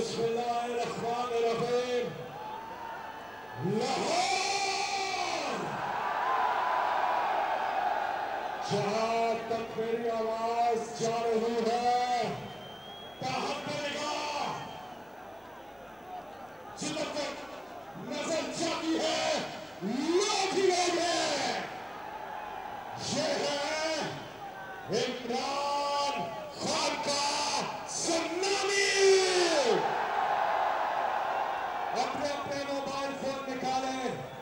बिस्मिल्लाहिर्रहमानिर्रहीम लाहौर जहां तक मेरी आवाज जा रही है ताहत निगाह जिधर तक नजर जाती है लोग ही लोग हैं अपने अपने मोबाइल फोन निकालें